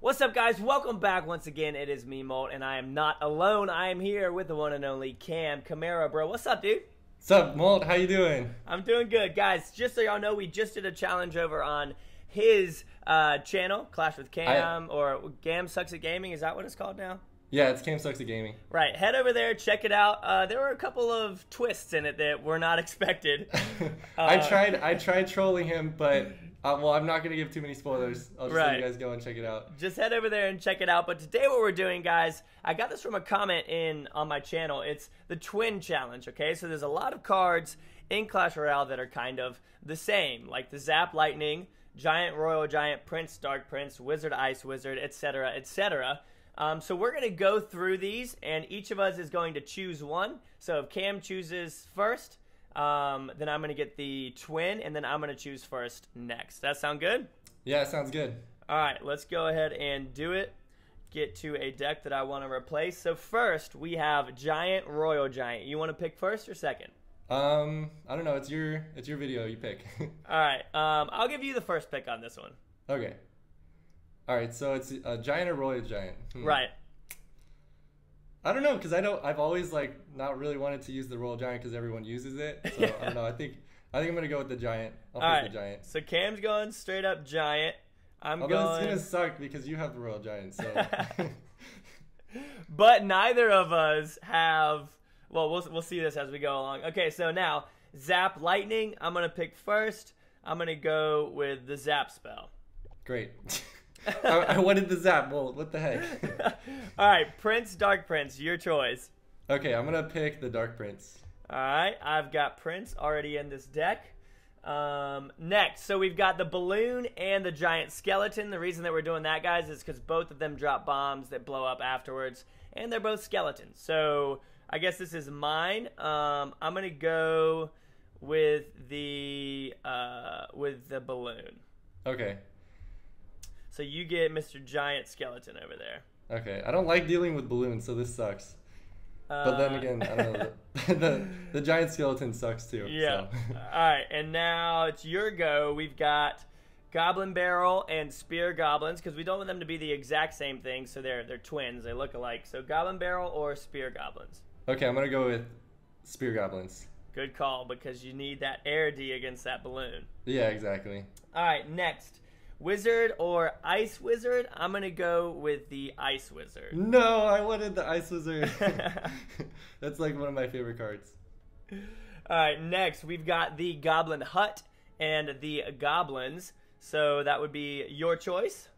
What's up, guys? Welcome back once again. It is me, Molt, and I am not alone. I am here with the one and only Cam Camara, bro. What's up, dude? What's up, Molt? How you doing? I'm doing good, guys. Just so y'all know, we just did a challenge over on his uh, channel, Clash with Cam, or Cam Sucks at Gaming. Is that what it's called now? Yeah, it's Cam Sucks at Gaming. Right. Head over there, check it out. Uh, there were a couple of twists in it that were not expected. I Uh, tried I tried trolling him, but uh, well, I'm not gonna give too many spoilers. I'll just let you guys go and check it out. just head over there and check it out. But today, what we're doing, guys, I got this from a comment in on my channel. It's the Twin Challenge. Okay, so there's a lot of cards in Clash Royale that are kind of the same, like the Zap Lightning, Giant Royal Giant, Prince Dark Prince, Wizard Ice Wizard, etc., etc. Um, so we're gonna go through these, and each of us is going to choose one. So if Cam chooses first. Um, then I'm gonna get the twin, and then I'm gonna choose first next. That sound good? Yeah, sounds good. All right, let's go ahead and do it. Get to a deck that I want to replace. So first, we have Giant Royal Giant. You want to pick first or second? Um, I don't know. It's your it's your video. You pick. All right, um, I'll give you the first pick on this one. okay. All right. So it's a giant or royal giant. Hmm. Right. I don't know because I don't. I've always like not really wanted to use the royal giant because everyone uses it. So I don't know. I think I think I'm gonna go with the giant. I'll All pick right. the giant. So Cam's going straight up Giant. I'm Although going, it's gonna suck because you have the royal giant. So but neither of us have. Well, we'll we'll see this as we go along. Okay, so now Zap Lightning. I'm gonna pick first. I'm gonna go with the Zap spell. great. I, I wanted the zap. Well, what the heck? All right, Prince, Dark Prince, your choice. Okay, I'm gonna pick the Dark Prince. All right, I've got Prince already in this deck. Um, next, so we've got the balloon and the giant skeleton. The reason that we're doing that, guys, is because both of them drop bombs that blow up afterwards, and they're both skeletons. So I guess this is mine. Um, I'm gonna go with the uh, with the balloon. Okay, So you get Mr. Giant Skeleton over there. okay. I don't like dealing with balloons, so this sucks. But then Uh, again, I don't know. The, the, the giant skeleton sucks too. Yeah. so. All right, and now it's your go. We've got Goblin Barrel and Spear Goblins because we don't want them to be the exact same thing, so they're they're twins. They look alike. So Goblin Barrel or Spear Goblins. okay, I'm gonna go with spear goblins. Good call because you need that air D against that balloon. Yeah, exactly. All right, next. Wizard or Ice Wizard? I'm gonna go with the Ice Wizard. No, I wanted the ice wizard. That's like one of my favorite cards. All right, next we've got the Goblin Hut and the Goblins. So that would be your choice.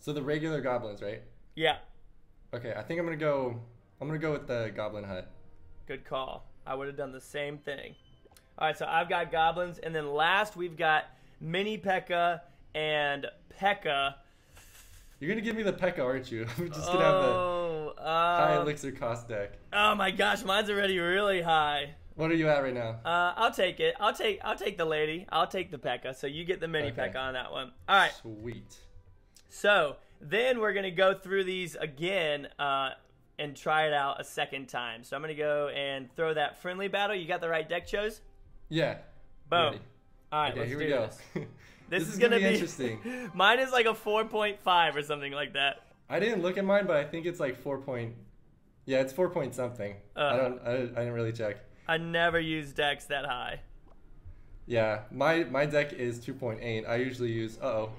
So the regular goblins, right? Yeah, Okay, I think I'm gonna go. I'm gonna go with the goblin hut. Good call. I would have done the same thing. All right, so I've got goblins, and then last we've got Mini Pekka and Pekka. You're gonna give me the P.E.K.K.A, aren't you? I'm just gonna have the Oh, high um, elixir cost deck. oh my gosh, mine's already really high. What are you at right now? Uh, I'll take it. I'll take. I'll take the lady. I'll take the Pekka. So you get the Mini Okay. Pekka on that one. All right. Sweet. So then we're gonna go through these again uh, and try it out a second time. So I'm gonna go and throw that friendly battle. You got the right deck chose. Yeah. Boom. Ready. All right, Okay, let's here do we go. this. This, This is, is gonna, gonna be interesting. Mine is like a 4.5 or something like that. I didn't look at mine, but I think it's like four point. Yeah, it's four point something. Uh. I don't. I, I didn't really check. I never use decks that high. Yeah, my my deck is two point eight. I usually use. Uh oh.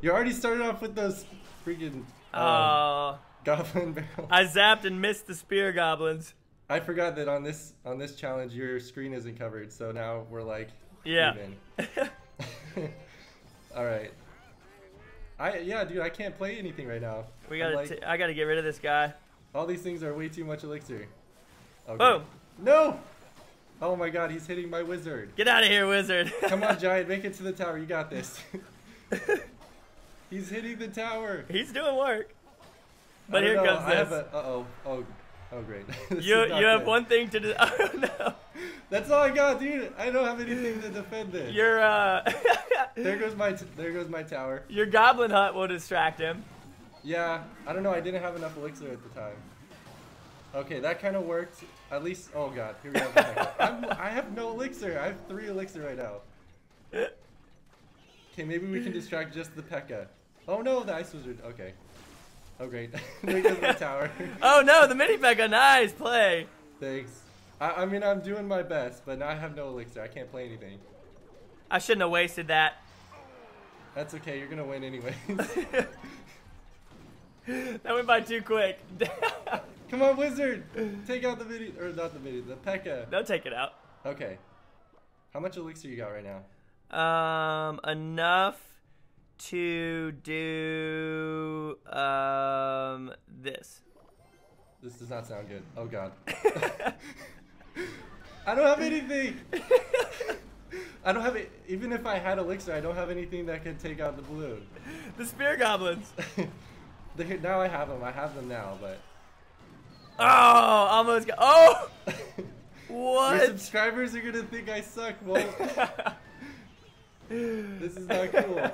You already started off with those freaking um, Oh, goblin barrel. I zapped and missed the spear goblins. I forgot that on this on this challenge your screen isn't covered, so now we're like Yeah. even. All right. I yeah, dude, I can't play anything right now. we gotta. like, t- I gotta get rid of this guy. all these things are way too much elixir. Okay. Boom! No! Oh my god, he's hitting my wizard. Get out of here, wizard. Come on, Giant, make it to the tower. You got this. he's hitting the tower. He's doing work. But here know, comes I have this. a, uh-oh. Oh, oh great. This You you have one thing to do. Oh no! That's all I got, dude. I don't have anything to defend this. You're uh, There goes my t- there goes my tower. your goblin hut will distract him. Yeah, I don't know. I didn't have enough elixir at the time. Okay, that kind of worked. At least, oh god, here we go. I have no elixir. I have three elixir right now. Okay, maybe we can distract just the P.E.K.K.A. Oh no, the ice wizard. Okay. Oh great. there goes my tower. Oh no, the mini Pekka, nice play. Thanks. I, I mean, I'm doing my best, but now I have no elixir. I can't play anything. I shouldn't have wasted that. That's okay. You're gonna win anyways. that went by too quick. Come on, wizard. Take out the mini, or not the mini, the Pekka. Don't take it out. Okay. How much elixir you got right now? Um, enough to do um this. This does not sound good. Oh god. I don't have anything. I don't have it. Even if I had elixir, I don't have anything that could take out the balloon. The spear goblins. They- now I have them. I have them now, but Oh, almost got. Oh, your subscribers are gonna think I suck. Well, this is not cool.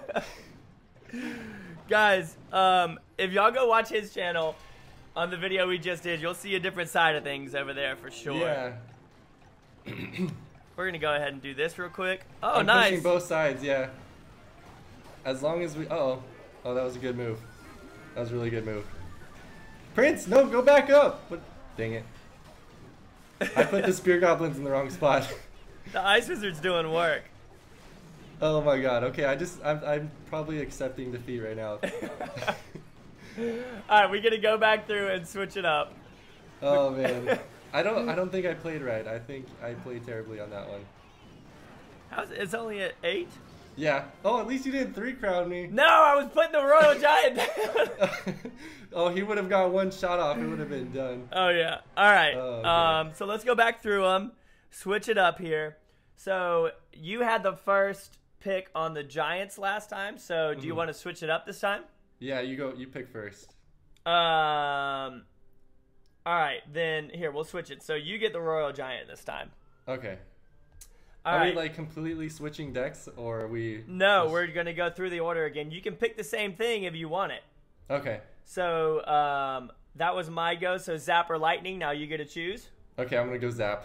Guys, um, if y'all go watch his channel on the video we just did, you'll see a different side of things over there for sure. Yeah. We're gonna go ahead and do this real quick. Oh, I'm nice. pushing both sides. Yeah. As long as we. Uh oh. Oh, that was a good move. That was a really good move. Prince, no, go back up. But dang it. I put the spear goblins in the wrong spot. The ice wizard's doing work. Oh my god. Okay, I just I'm I'm probably accepting defeat right now. All right, we're gonna go back through and switch it up. oh man. I don't I don't think I played right. I think I played terribly on that one. How's it's only at eight? Yeah. Oh, at least you didn't three crown me. No, I was putting the royal giant down. oh, he would have got one shot off. It would have been done. oh yeah. All right. Oh, okay. Um, so let's go back through them. Switch it up here. So you had the first pick on the Giants last time. So do you Mhm. want to switch it up this time? Yeah, you go. You pick first. Um. All right, then here we'll switch it. So you get the royal giant this time. Okay. All are right. we like completely switching decks, or are we? no, just- we're gonna go through the order again. You can pick the same thing if you want it. Okay. So um, that was my go. So zap or lightning. Now you get to choose. Okay, I'm gonna go zap.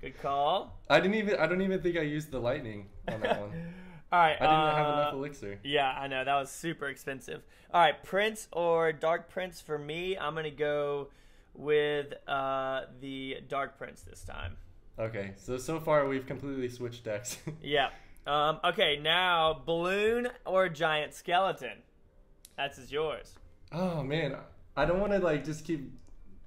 Good call. I didn't even. I don't even think I used the lightning on that one. All right. I didn't have uh, enough elixir. Yeah, I know that was super expensive. All right, Prince or Dark Prince for me. I'm gonna go with uh, the Dark Prince this time. Okay, so so far we've completely switched decks. Yeah. Um, okay, now balloon or giant skeleton. That's is yours. oh man, I don't want to like just keep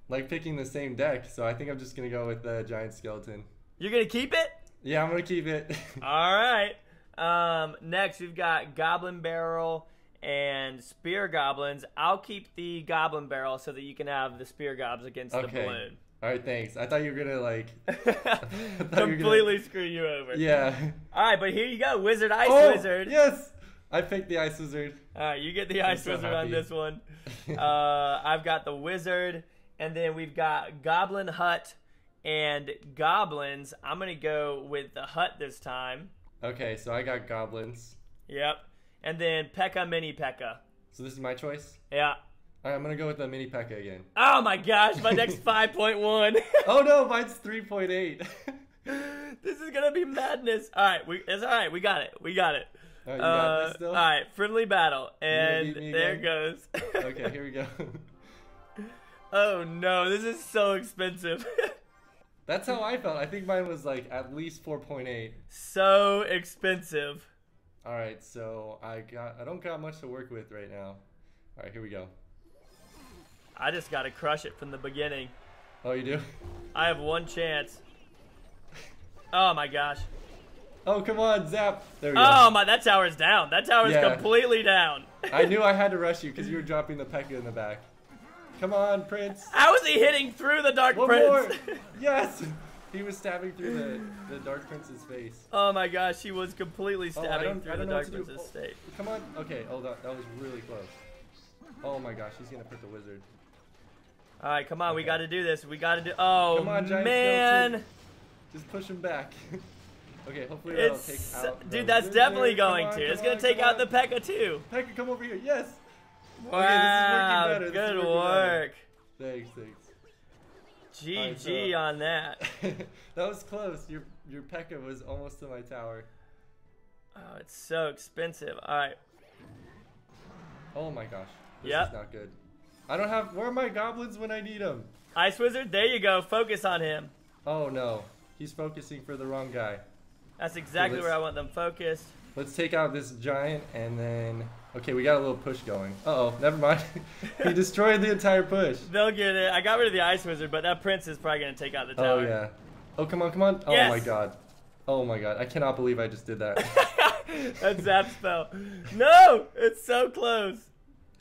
like picking the same deck, so I think I'm just gonna go with the giant skeleton. You're gonna keep it. Yeah, I'm gonna keep it. All right. Um, next we've got goblin barrel and spear goblins. I'll keep the goblin barrel so that you can have the spear gobs against the Okay. balloon. All right, thanks. I thought you were gonna like. were gonna- Completely screw you over. Yeah. All right, but here you go, wizard ice oh, wizard. Yes, I picked the ice wizard. All right, you get the ice so wizard on this one. Uh, I've got the wizard, and then we've got goblin hut and goblins. I'm gonna go with the hut this time. Okay, so I got goblins. Yep. And then Pekka mini Pekka. So this is my choice. Yeah. All right, I'm gonna go with the mini Pekka again. Oh my gosh, my next 5.1. Oh no, mine's 3.8. this is gonna be madness. All right, we it's all right. We got it. We got it. Oh, you got Uh, still? all right, friendly battle, and there goes. Okay, here we go. oh no, this is so expensive. That's how I felt. I think mine was like at least 4.8. so expensive. All right, so I got I don't got much to work with right now. All right, here we go. I just gotta crush it from the beginning. Oh, you do? I have one chance. Oh my gosh. Oh, come on, zap. There we go. Oh my, that tower's down. That tower's Yeah. completely down. I knew I had to rush you because you were dropping the Pekka in the back. Come on, Prince. How is he hitting through the Dark One Prince? more. Yes. He was stabbing through the, the Dark Prince's face. oh my gosh, he was completely Oh, stabbing don't- through the Dark to. Prince's Oh. state. Come on. Okay. Oh, that, that was really close. Oh my gosh, he's gonna put the wizard. All right, come on, we got to do this. We got to do. Oh Come on, giant man, skeleton. Just push him back. okay, hopefully that'll take it's out. the dude. That's wizard. definitely going on, to. It's gonna on, take out the on. Pekka too. Pekka, come over here. Yes. Wow, Okay, this is working better. Good working better. work. Thanks, thanks. GG so- on that. that was close. Your your Pekka was almost to my tower. Oh, it's so expensive. All right. Oh my gosh. This Yep. is not good. I don't have. Where are my goblins when I need them? Ice Wizard, there you go. Focus on him. Oh no. He's focusing for the wrong guy. That's exactly let's- where I want them focused. Let's take out this giant and then. Okay, we got a little push going. Uh oh, never mind. he destroyed the entire push. They'll get it. I got rid of the Ice Wizard, but that Prince is probably going to take out the tower. Oh yeah. Oh come on, come on. Oh my god. Oh my god. I cannot believe I just did that. that zap spell. No! It's so close.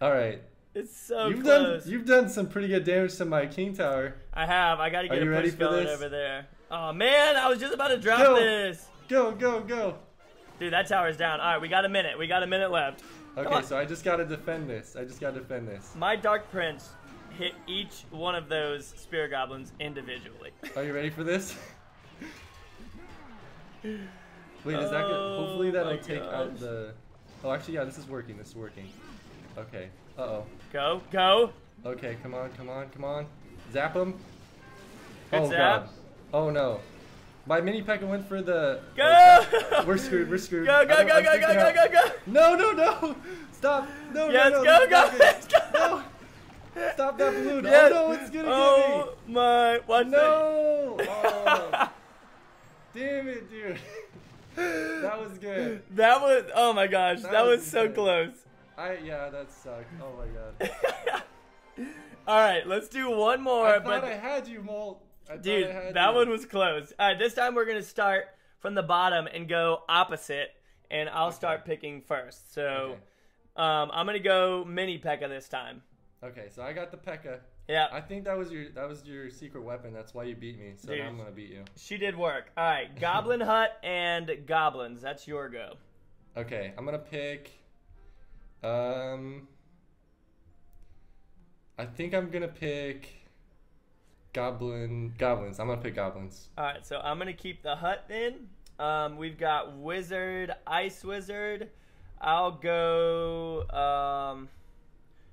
All right. It's so you've done you've done some pretty good damage to my king tower. I have. I got to get you a push going over there. Oh man, I was just about to drop Go. this. Go go go. Dude, that tower's down. All right, we got a minute. We got a minute left. Okay, so I just gotta defend this. I just gotta defend this. My Dark Prince hit each one of those Spear Goblins individually. Are you ready for this? Wait, is that good? Oh Hopefully that'll take gosh. out the. Oh, actually, yeah, this is working. This is working. Okay. Uh oh. Go, go. Okay, come on, come on, come on. Zap him. Good oh zap. god. Oh no. My mini Pekka went for the. Go! Oh, okay. We're screwed. We're screwed. Go, go, go, go, go, go, go, go. No, no, no! Stop! No, Yes, no, no! go, go, let's go. No! Stop that balloon! Yes. Oh no, it's gonna Oh my! Watch No! Oh. Damn it, dude. That was good. That. was. Oh my gosh! That, That was, was so good. close. I yeah, that sucked. Oh my god. All right, let's do one more. I but thought I had you, Molt. I dude, that you. one was close. All right, this time we're gonna start from the bottom and go opposite, and I'll start picking first. So, Okay. um, I'm gonna go mini Pekka this time. Okay, so I got the Pekka. Yeah, I think that was your that was your secret weapon. That's why you beat me. So Dude. now I'm gonna beat you. she did work. All right, Goblin Hut and Goblins. That's your go. Okay, I'm gonna pick. Um. I think I'm gonna pick. Goblin goblins. I'm gonna pick goblins. All right, so I'm gonna keep the hut then. Um, we've got wizard, ice wizard. I'll go. Um,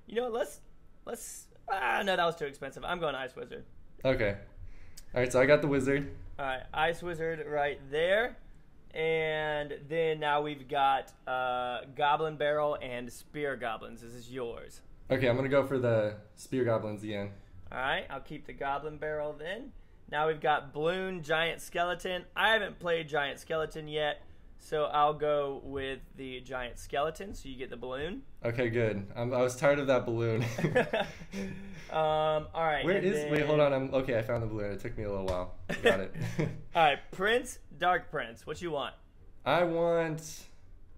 you know, let's let's. Ah, no, that was too expensive. I'm going ice wizard. Okay. All right, so I got the wizard. All right, ice wizard right there, and then now we've got uh, goblin barrel and spear goblins. This is yours. Okay, I'm gonna go for the spear goblins again. All right, I'll keep the goblin barrel then. Now we've got balloon giant skeleton. I haven't played giant skeleton yet, so I'll go with the giant skeleton. So you get the balloon. Okay, good. I'm, I was tired of that balloon. um, all right. Where is, is? Wait, hold on. I'm okay. I found the balloon. It took me a little while. Got it. All right, Prince, Dark Prince. What you want? I want.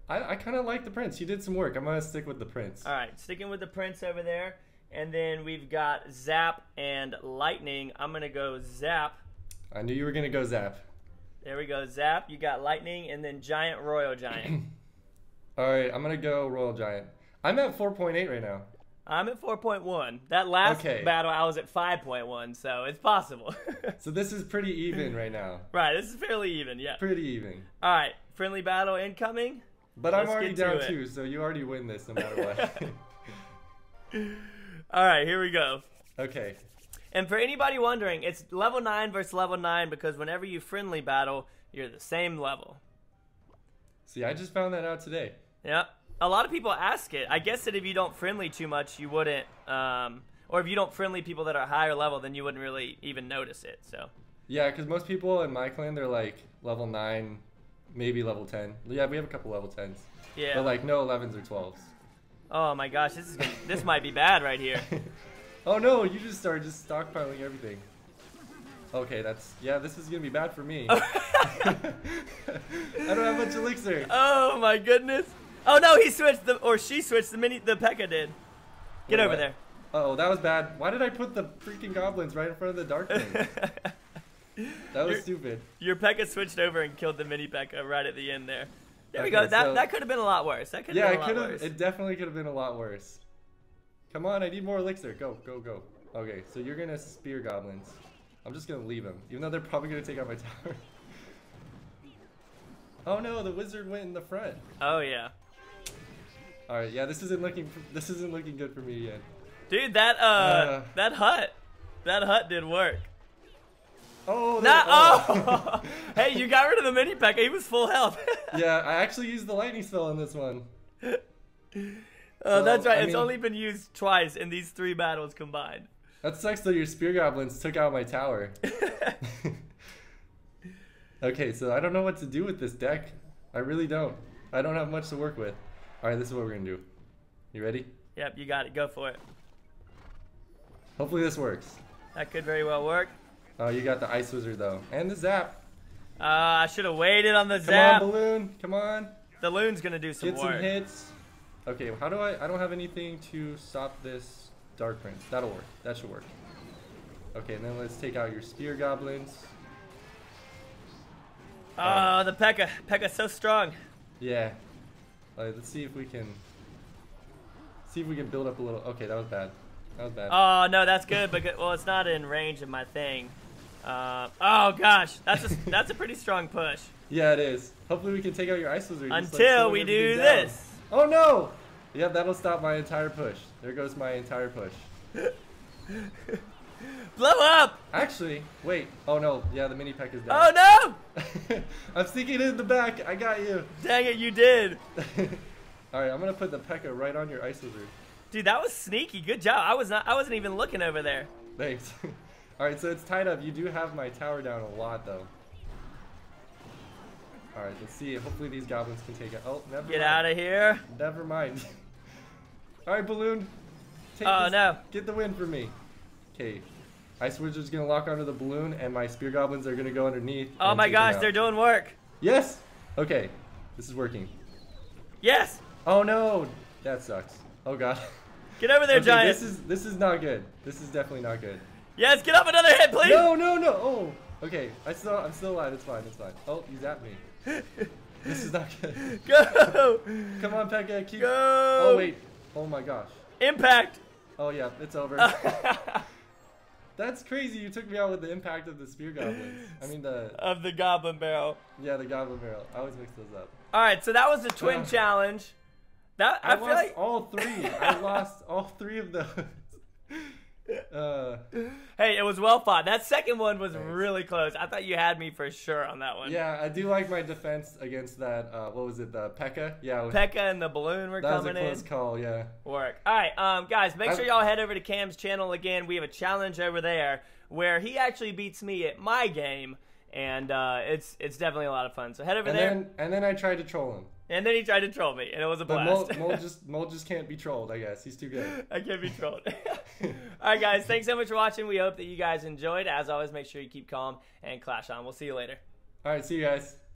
I, I kind of like the prince. You did some work. I'm gonna stick with the prince. All right, sticking with the Prince over there, and then we've got Zap and Lightning. I'm gonna go Zap. I knew you were gonna go zap. There we go, Zap. You got Lightning, and then Giant Royal Giant. All right, I'm gonna go royal giant. I'm at 4.8 right now. I'm at 4.1. That last Okay. battle, I was at 5.1, so it's possible. So this is pretty even right now. right, this is fairly even, yeah. Pretty even. All right, friendly battle incoming. But I'm Let's already get to down two, so you already win this no matter what. All right, here we go. okay. And for anybody wondering, it's level 9 versus level 9 because whenever you friendly battle, you're the same level. See, I just found that out today. Yep. A lot of people ask it. I guess that if you don't friendly too much, you wouldn't, um, or if you don't friendly people that are higher level, then you wouldn't really even notice it. So, Yeah, because most people in my clan, they're like level 9, maybe level 10. Yeah, we have a couple level 10s. yeah. But like no 11s or 12s. Oh my gosh, this is gonna, this might be bad right here. oh no, you just started just stockpiling everything. Okay, that's yeah. This is gonna be bad for me. I don't have much elixir. Oh my goodness. Oh no, he switched the or she switched the mini the Pekka did. Get Wait, over what? there. Oh, that was bad. Why did I put the freaking goblins right in front of the dark thing? That was You're- stupid. Your Pekka switched over and killed the mini Pekka right at the end there. There we go. That so- that could have been a lot worse. That could have Yeah, been it could have. It definitely could have been a lot worse. Come on, I need more elixir. Go, go, go. Okay, so you're gonna spear goblins. I'm just gonna leave them, even though they're probably gonna take out my tower. oh no, the wizard went in the front. oh yeah. All right, yeah, this isn't looking. This isn't looking good for me yet. Dude, that uh, Uh. that hut, that hut did work. Oh, oh. oh. hey, you got rid of the mini Pekka. He was full health. yeah, I actually used the lightning spell in this one. Oh, So, that's right. I it's mean- only been used twice in these three battles combined. That sucks that Your spear goblins took out my tower. okay, so I don't know what to do with this deck. I really don't. I don't have much to work with. All right, this is what we're gonna do. You ready? yep, you got it. Go for it. Hopefully this works. That could very well work. Oh, you got the ice wizard though, and the zap. Uh, I should have waited on the Come zap. Come on, balloon. Come on. the loon's gonna do some Get some hits. Okay, how do I? I don't have anything to stop this dark prince. That'll work. That should work. Okay, and then let's take out your spear goblins. Oh, the Pekka. Pekka's so strong. Yeah. Right, let's see if we can. See if we can build up a little. Okay, that was bad. That was bad. Oh no, that's good. But good- well, it's not in range of my thing. Uh, oh gosh, that's a that's a pretty strong push. Yeah, it is. Hopefully, we can take out your ice wizard. just, like, Until we do down. this. Oh no! Yeah, that'll stop my entire push. There goes my entire push. Blow up! Actually, wait. Oh no. Yeah, the mini peck is down. Oh no! I'm sneaking in the back. I got you. Dang it, you did, All right, I'm gonna put the Pekka right on your ice wizard. dude. That was sneaky. Good job. I was not. I wasn't even looking over there. Thanks. All right, so it's tied up. You do have my tower down a lot, though. All right, let's see. Hopefully these goblins can take it. Oh, never Get mind. out of here. Never mind. All right, balloon. Take Oh, this- no. Get the win for me. Okay. Ice Wizard's gonna lock onto the balloon, and my spear goblins are gonna go underneath. Oh my gosh, they're doing work. Yes. Okay. This is working. Yes. Oh no, that sucks. Oh god. Get over there, okay, giant. This is this is not good. This is definitely not good. Yes. Get up another hit, please. No, no, no. Oh, okay. I still, I'm still alive. It's fine. It's fine. Oh, you zapped me. This is not good. Go. Come on, Pekka. Keep. Go. Oh wait. Oh my gosh. Impact. Oh yeah, it's over. That's crazy. You took me out with the impact of the spear goblins. I mean the of the goblin barrel. yeah the goblin barrel. I always mix those up. All right, so that was the twin Uh, challenge. That I, I, feel lost like. all three. I lost all three of those. Uh, Hey, it was well fought. That second one was Thanks. really close. I thought you had me for sure on that one. yeah, I do like my defense against that. Uh, what was it? The Pekka. Yeah, with- Pekka and the balloon were coming in. that was a close in. call. Yeah. Work. All right, um, guys, make sure y'all head over to Cam's channel again. We have a challenge over there where he actually beats me at my game, and uh, it's it's definitely a lot of fun. So head over And there. then and then I tried to troll him. And then he tried to troll me, and it was a But Molt, blast. Molt just Molt just can't be trolled. I guess he's too good. I can't be trolled. All right, guys, thanks so much for watching. We hope that you guys enjoyed. As always, make sure you keep calm and clash on. We'll see you later. All right, see you guys.